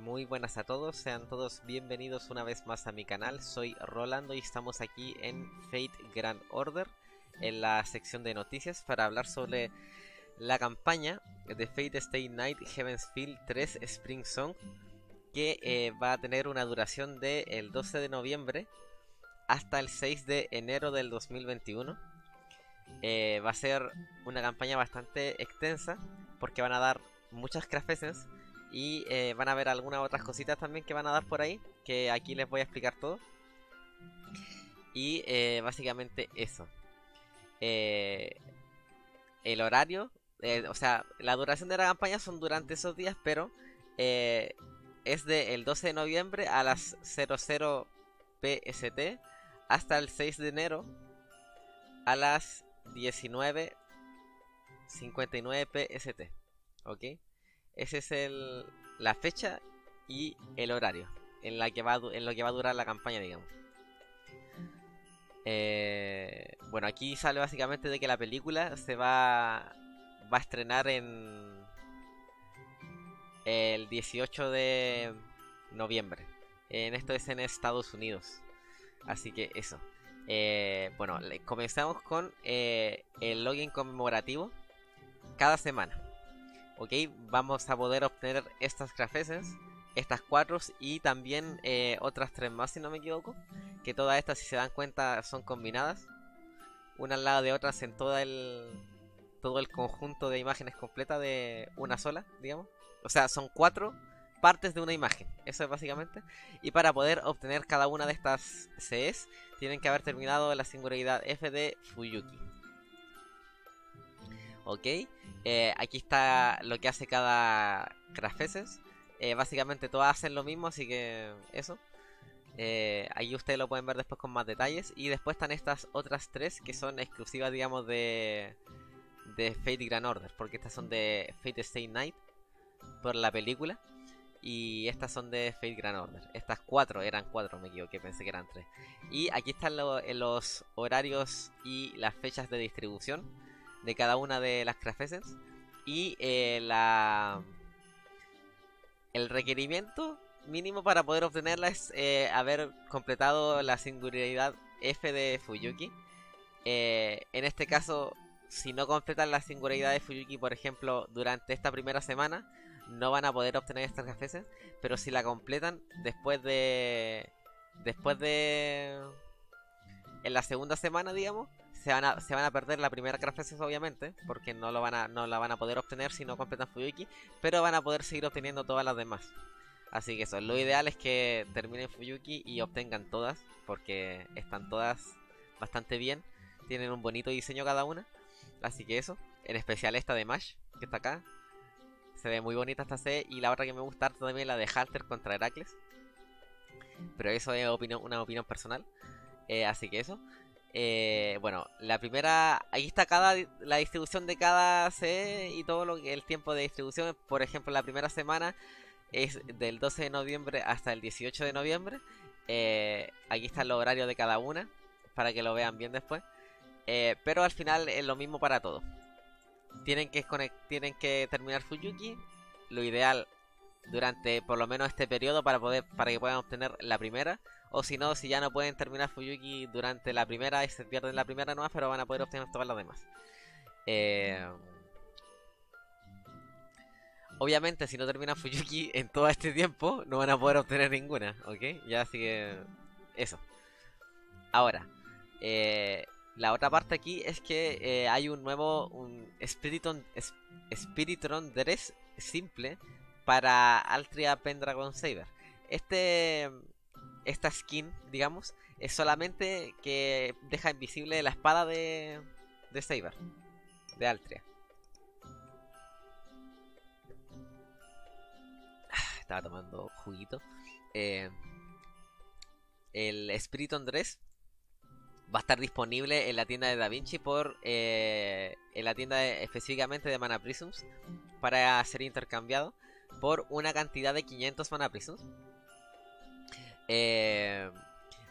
Muy buenas a todos, sean todos bienvenidos una vez más a mi canal. Soy Rolando y estamos aquí en Fate Grand Order, en la sección de noticias, para hablar sobre la campaña de Fate Stay Night Heaven's Field 3 Spring Song, que eh, va a tener una duración del el 12 de noviembre hasta el 6 de enero del 2021. Eh, va a ser una campaña bastante extensa porque van a dar muchas crafeses y eh, van a ver algunas otras cositas también que van a dar por ahí, que aquí les voy a explicar todo. Y eh, básicamente eso. Eh, el horario, o sea, la duración de la campaña son durante esos días, pero es del el 12 de noviembre a las 00 PST hasta el 6 de enero a las 19.59 PST. ¿Ok? Ese es el, la fecha y el horario en, la que va, en lo que va a durar la campaña, digamos. Eh, bueno, aquí sale básicamente de que la película se va, va a estrenar en el 18 de noviembre. En esto es en Estados Unidos. Así que eso. Eh, bueno, comenzamos con eh, el login conmemorativo cada semana. ¿Ok? Vamos a poder obtener estas crafeses, estas cuatro y también eh, otras tres más si no me equivoco. Que todas estas si se dan cuenta son combinadas. Una al lado de otras en todo el, todo el conjunto de imágenes completa de una sola, digamos. O sea, son cuatro partes de una imagen. Eso es básicamente. Y para poder obtener cada una de estas Cs, tienen que haber terminado la singularidad F de Fuyuki. ¿Ok? Eh, aquí está lo que hace cada Crafeses. Eh, básicamente todas hacen lo mismo, así que eso. Eh, ahí ustedes lo pueden ver después con más detalles. Y después están estas otras tres que son exclusivas, digamos, de, Fate Grand Order. Porque estas son de Fate Stay Night por la película. Y estas son de Fate Grand Order. Estas cuatro eran cuatro, me equivoqué, pensé que eran tres. Y aquí están los horarios y las fechas de distribución de cada una de las crafeses y eh, la el requerimiento mínimo para poder obtenerla es eh, haber completado la singularidad F de Fuyuki. Eh, en este caso, si no completan la singularidad de Fuyuki, por ejemplo, durante esta primera semana, no van a poder obtener estas crafeses. Pero si la completan después de. Después de. En la segunda semana, digamos, se van a, se van a perder la primera Crafeses obviamente, porque no, lo van a, no la van a poder obtener si no completan Fuyuki, pero van a poder seguir obteniendo todas las demás. Así que eso, lo ideal es que terminen Fuyuki y obtengan todas, porque están todas bastante bien, tienen un bonito diseño cada una. Así que eso, en especial esta de Mash, que está acá. Se ve muy bonita esta C y la otra que me gusta también la de Halter contra Heracles. Pero eso es opinión, una opinión personal. Eh, así que eso. Eh, bueno, la primera, ahí está cada la distribución de cada C y todo lo que el tiempo de distribución. Por ejemplo, la primera semana es del 12 de noviembre hasta el 18 de noviembre. Eh, aquí está el horario de cada una para que lo vean bien después. Eh, pero al final es lo mismo para todos. Tienen que, tienen que terminar Fuyuki. Lo ideal durante por lo menos este periodo para poder para que puedan obtener la primera o si no, si ya no pueden terminar Fuyuki durante la primera y se pierden la primera nomás, pero van a poder obtener todas las demás. Eh, obviamente, si no terminan Fuyuki en todo este tiempo, no van a poder obtener ninguna, ¿ok? Ya así que... Eso. Ahora, eh, la otra parte aquí es que eh, hay un nuevo un Spiritron, Spiritron Dress simple para Altria Pendragon Saber. Este esta skin, digamos, es solamente que deja invisible la espada de, de Saber, de Altria. Ah, estaba tomando juguito. Eh, el Spirit Dress va a estar disponible en la tienda de Da Vinci por eh, en la tienda específicamente de Mana Prisms para ser intercambiado por una cantidad de 500 Mana Prisms eh,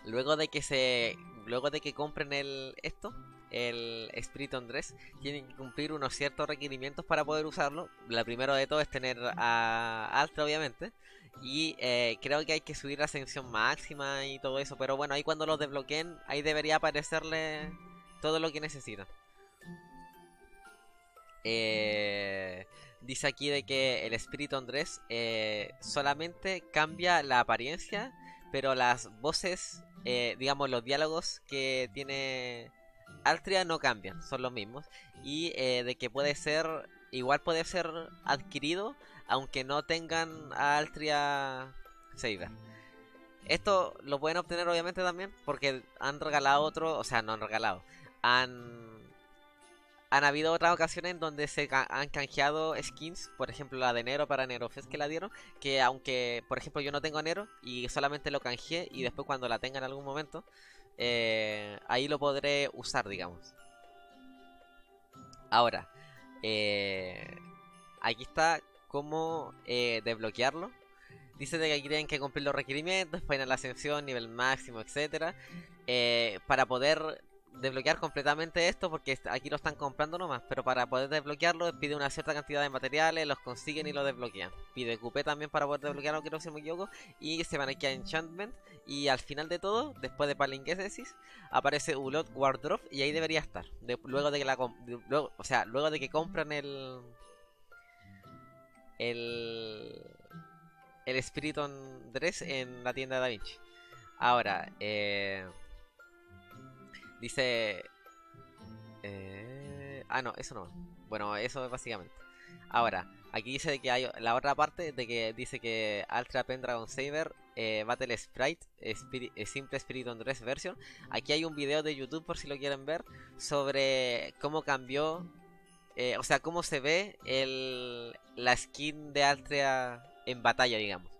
luego de que se luego de que compren el esto el Spirit Dress, tienen que cumplir unos ciertos requerimientos para poder usarlo. La primero de todo es tener a Altra, obviamente. Y eh, creo que hay que subir la ascensión máxima y todo eso. Pero bueno, ahí cuando lo desbloqueen, ahí debería aparecerle todo lo que necesitan. Eh, dice aquí de que el Spirit Dress eh, solamente cambia la apariencia, pero las voces, eh, digamos, los diálogos que tiene Altria no cambian, son los mismos. Y eh, de que puede ser, igual puede ser adquirido, aunque no tengan a Altria Saber. Esto lo pueden obtener obviamente también porque han regalado otro, o sea, no han regalado, han han habido otras ocasiones en donde se han canjeado skins, por ejemplo la de Nero para Nerofest que la dieron, que aunque, por ejemplo, yo no tengo Nero y solamente lo canjeé y después cuando la tenga en algún momento, eh, ahí lo podré usar, digamos. Ahora, eh, aquí está cómo eh, desbloquearlo. Dice de que tienen que cumplir los requerimientos, final ascensión, nivel máximo, etcétera, para poder desbloquear completamente esto porque aquí lo están comprando nomás, pero para poder desbloquearlo pide una cierta cantidad de materiales, los consiguen y lo desbloquean. Pide QP también para poder desbloquearlo, creo si me equivoco, y se van aquí a Enchantment y al final de todo, después de Palingenesis, aparece Ulot Wardrop y ahí debería estar. luego de que la o sea, luego de que compran el el el Spiriton Dress en la tienda de Da Vinci. Ahora, eh Dice... Eh... Ah, no, eso no. Bueno, eso es básicamente. Ahora, aquí dice que hay la otra parte de que dice que Ultra Pendragon Saber eh, Battle Sprite eh, Simple Spirit on Dress Version. Aquí hay un video de YouTube por si lo quieren ver sobre cómo cambió, o sea, cómo se ve el, la skin de Altria en batalla, digamos.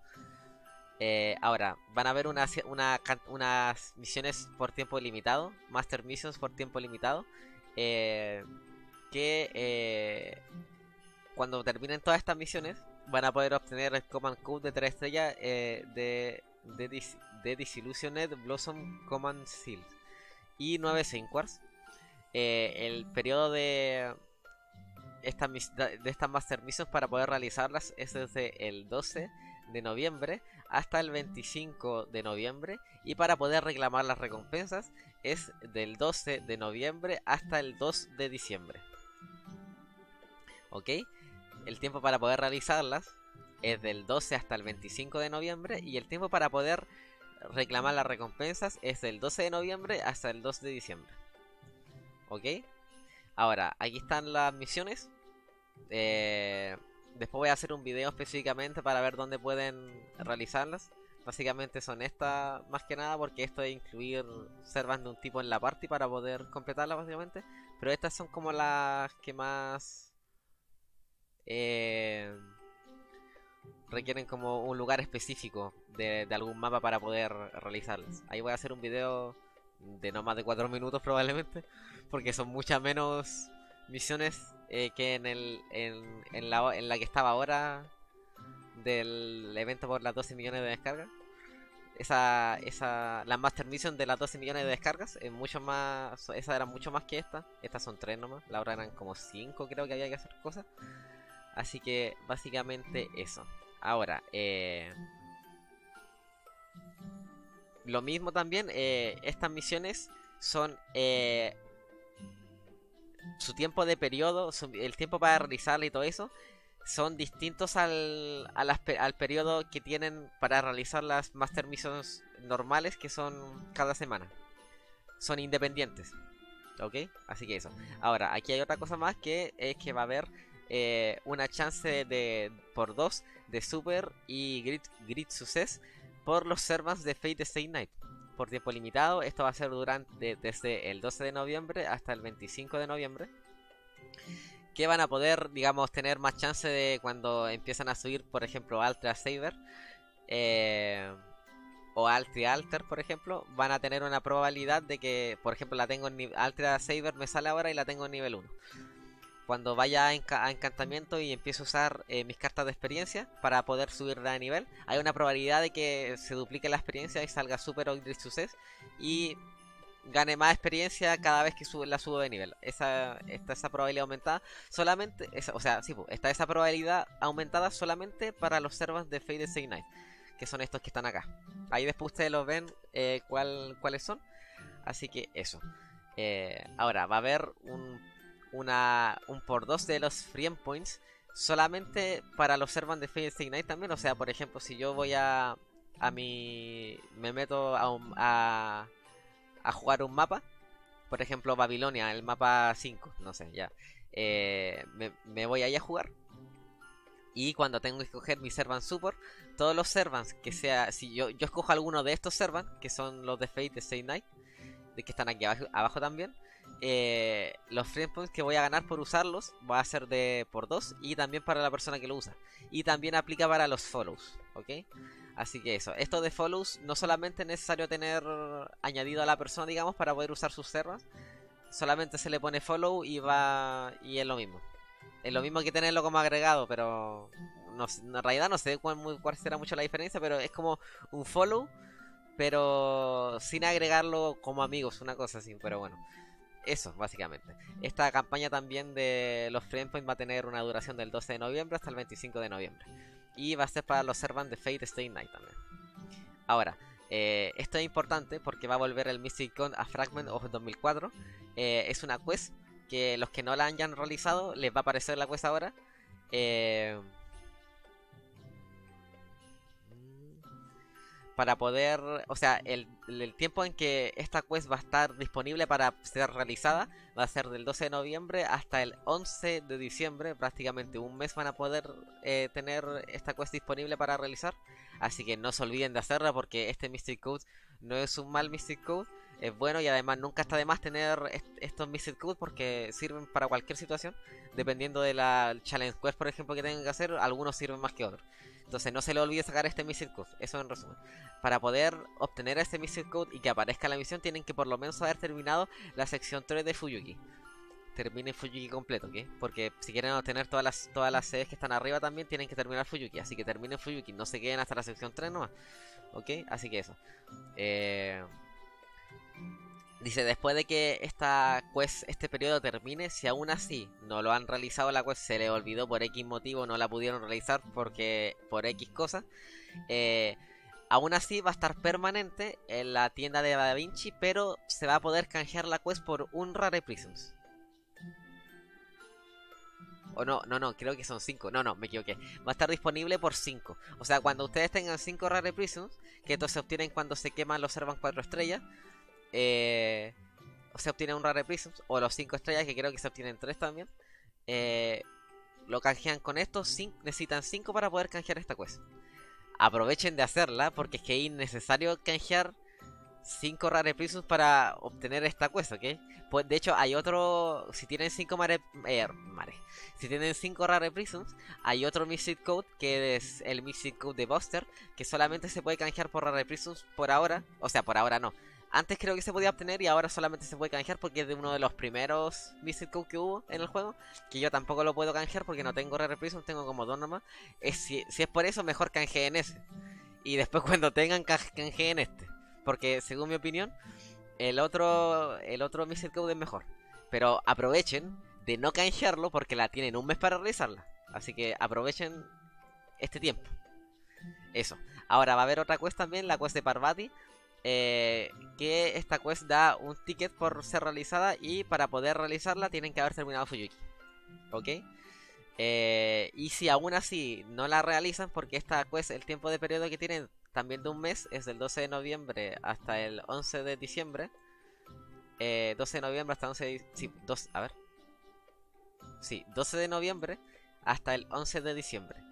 Eh, ahora, van a haber unas misiones por tiempo limitado, Master Missions por tiempo limitado, eh, que eh, cuando terminen todas estas misiones van a poder obtener el Command Code de 3 estrellas de, de, Disillusioned Blossom Command Seal. Y 9 Sinquars. el periodo de, estas, de estas Master Missions para poder realizarlas es desde el 12 de noviembre hasta el 25 de noviembre y para poder reclamar las recompensas es del 12 de noviembre hasta el 2 de diciembre. ¿Ok? El tiempo para poder realizarlas es del 12 hasta el 25 de noviembre y el tiempo para poder reclamar las recompensas es del 12 de noviembre hasta el 2 de diciembre. ¿Ok? Ahora, aquí están las misiones. Eh, Después voy a hacer un video específicamente para ver dónde pueden realizarlas. Básicamente son estas más que nada porque esto es incluir servas de un tipo en la party para poder completarla básicamente. Pero estas son como las que más eh, requieren como un lugar específico de, de, algún mapa para poder realizarlas. Ahí voy a hacer un video de no más de 4 minutos probablemente porque son muchas menos misiones eh, que en, el, en, la, en la que estaba ahora del evento por las 12 millones de descargas. Esa, esa, la Master Mission de las 12 millones de descargas es mucho más, esa era mucho más que esta. Estas son 3 nomás, la otra eran como 5 creo que había que hacer cosas. Así que básicamente eso. Ahora, eh, lo mismo también, eh, estas misiones son eh, su tiempo de periodo, el tiempo para realizarla y todo eso, son distintos al, al periodo que tienen para realizar las Master Missions normales, que son cada semana. Son independientes. ¿Ok? Así que eso. Ahora, aquí hay otra cosa más que es que va a haber eh, una chance de por dos de Super y Grid, Success por los servants de Fate Stay Night por tiempo limitado. Esto va a ser durante desde el 12 de noviembre hasta el 25 de noviembre. Que van a poder, digamos, tener más chance de cuando empiezan a subir, por ejemplo, Ultra Saber eh, o Altri Alter, por ejemplo, van a tener una probabilidad de que, por ejemplo, la tengo en Ultra Saber me sale ahora y la tengo en nivel 1 cuando vaya a, encantamiento y empiezo a usar eh, mis cartas de experiencia para poder subirla de nivel, hay una probabilidad de que se duplique la experiencia y salga Super Eldritch Success y gane más experiencia cada vez que la subo de nivel. Esa, está esa probabilidad aumentada solamente, o sea, sí, está esa probabilidad aumentada solamente para los servants de Fade Night, que son estos que están acá. Ahí después ustedes los ven eh, cuál, cuáles son. Así que eso. Eh, ahora, va a haber un, una, un por dos de los free points solamente para los servants de Stay Night también. O sea, por ejemplo, si yo voy a, a mi... me meto a, a a jugar un mapa, por ejemplo Babilonia, el mapa 5, no sé, ya, eh, me, voy ahí a jugar. Y cuando tengo que escoger mi servant support, todos los servants que sea, si yo, yo escojo alguno de estos servants, que son los de Fate de Save Night, de que están aquí abajo, también, eh, los frame points que voy a ganar por usarlos va a ser de por 2 y también para la persona que lo usa. Y también aplica para los follows, ¿ok? Así que eso, esto de follows no solamente es necesario tener añadido a la persona, digamos, para poder usar sus servas. Solamente se le pone follow y va y es lo mismo. Es lo mismo que tenerlo como agregado, pero no, en realidad no sé cuál, cuál será mucho la diferencia, pero es como un follow, pero sin agregarlo como amigos, una cosa así, pero bueno. Eso, básicamente. Esta campaña también de los Framepoint va a tener una duración del 12 de noviembre hasta el 25 de noviembre. Y va a ser para los servants de Fate Stay Night también. Ahora, eh, esto es importante porque va a volver el Mystic Con a Fragment of 2004. Eh, es una quest que los que no la hayan realizado les va a aparecer la quest ahora. Eh, para poder, o sea, el, tiempo en que esta quest va a estar disponible para ser realizada va a ser del 12 de noviembre hasta el 11 de diciembre, prácticamente un mes van a poder eh, tener esta quest disponible para realizar, así que no se olviden de hacerla porque este Mystic Code no es un mal Mystic Code, es bueno y además nunca está de más tener estos Mystic Code porque sirven para cualquier situación, dependiendo de la Challenge Quest por ejemplo que tengan que hacer, algunos sirven más que otros. Entonces no se le olvide sacar este Missile Code, eso en resumen. Para poder obtener este Missile Code y que aparezca la misión, tienen que por lo menos haber terminado la sección 3 de Fuyuki. Terminen Fuyuki completo, ¿ok? Porque si quieren obtener todas las, todas las sedes que están arriba también, tienen que terminar Fuyuki. Así que terminen Fuyuki, no se queden hasta la sección 3 nomás. ¿Ok? Así que eso. Eh... Dice, después de que esta quest, este periodo termine, si aún así no lo han realizado la quest, se le olvidó por X motivo, no la pudieron realizar porque por X cosas, eh, aún así va a estar permanente en la tienda de Da Vinci, pero se va a poder canjear la quest por un Rare Prisms. O no, no, no, creo que son 5. No, no, me equivoqué. Va a estar disponible por 5. O sea, cuando ustedes tengan 5 Rare Prisms, que estos se obtienen cuando se queman los Servan 4 estrellas, eh, se obtiene un Rare Prisms, o los 5 estrellas, que creo que se obtienen 3 también. Eh, lo canjean con estos, necesitan 5 para poder canjear esta quest. Aprovechen de hacerla, porque es que es innecesario canjear 5 Rare Prisms para obtener esta quest, ¿ok? Pues de hecho hay otro, si tienen 5 mare, eh, mare, si tienen 5 Rare Prisms, hay otro Mystic Code que es el Mystic Code de Buster, que solamente se puede canjear por Rare Prisms por ahora, o sea, por ahora no, antes creo que se podía obtener y ahora solamente se puede canjear porque es de uno de los primeros Visit Code que hubo en el juego. Que yo tampoco lo puedo canjear porque no tengo Rare Prism, tengo como dos nomás. Es, si, es por eso, mejor canjeen ese. Y después cuando tengan, canjeen este. Porque según mi opinión, el otro, el otro Visit Code es mejor. Pero aprovechen de no canjearlo porque la tienen un mes para realizarla. Así que aprovechen este tiempo. Eso. Ahora va a haber otra quest también, la quest de Parvati eh, que esta quest da un ticket por ser realizada y para poder realizarla tienen que haber terminado Fuyuki. ¿Ok? Eh, y si aún así no la realizan, porque esta quest, el tiempo de periodo que tienen también de un mes, es del 12 de noviembre hasta el 11 de diciembre. 12 eh, de noviembre hasta 11 de sí, a ver. Sí, 12 de noviembre hasta el 11 de diciembre.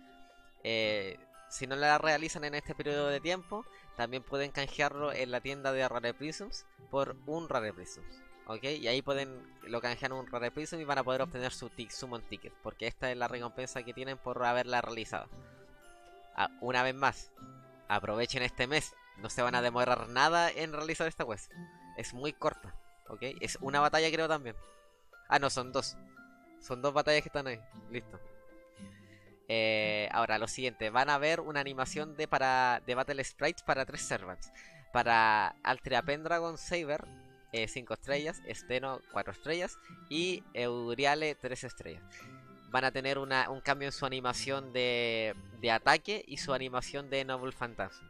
si no la realizan en este periodo de tiempo, también pueden canjearlo en la tienda de Rare Prisms por un Rare Prisms. ¿Ok? Y ahí pueden lo canjear un Rare Prism y van a poder obtener su Summon Ticket. Porque esta es la recompensa que tienen por haberla realizado. Ah, una vez más, aprovechen este mes. No se van a demorar nada en realizar esta quest. Es muy corta. ¿Ok? Es una batalla creo también. Ah, no, son dos. Son dos batallas que están ahí. Listo. Eh, ahora, lo siguiente, van a ver una animación de, para, de Battle Sprites para tres servants. Para Altria Pendragon Saber, 5 estrellas, Esteno 4 estrellas y Euriale 3 estrellas. Van a tener un cambio en su animación de, ataque y su animación de Noble Phantasm.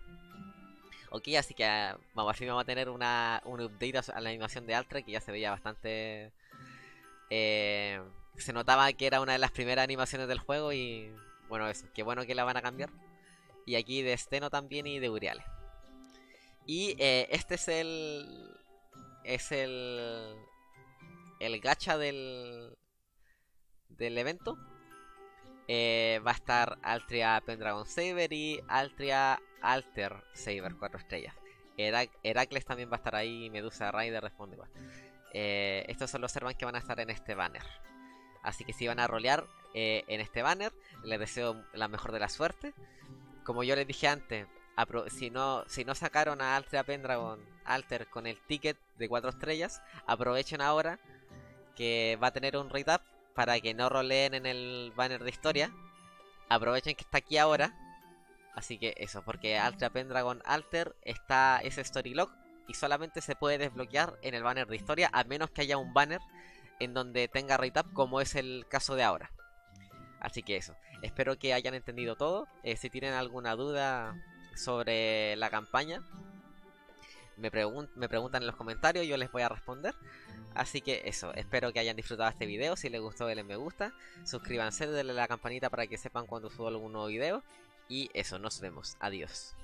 Ok, así que ah, vamos, así vamos a tener una, un update a la animación de Altra que ya se veía bastante... Eh, se notaba que era una de las primeras animaciones del juego y bueno, eso, qué bueno que la van a cambiar. Y aquí de Steno también y de Uriale. Y eh, este es el. Es el. El gacha del. Del evento. Eh, va a estar Altria Pendragon Saber y Altria Alter Saber, 4 estrellas. Heracles también va a estar ahí. Medusa Rider responde igual. Eh, estos son los servants que van a estar en este banner. Así que si van a rolear en este banner, les deseo la mejor de la suerte como yo les dije antes, si no, si no sacaron a Alter Pendragon Alter con el ticket de 4 estrellas, aprovechen ahora que va a tener un rate up para que no roleen en el banner de historia. Aprovechen que está aquí ahora. Así que eso, porque Alter Pendragon Alter está ese story log y solamente se puede desbloquear en el banner de historia a menos que haya un banner en donde tenga rate como es el caso de ahora. Así que eso, espero que hayan entendido todo. Eh, si tienen alguna duda sobre la campaña, me, me preguntan en los comentarios, yo les voy a responder. Así que eso, espero que hayan disfrutado este video. Si les gustó, denle me gusta. Suscríbanse, denle la campanita para que sepan cuando subo algún nuevo video. Y eso, nos vemos. Adiós.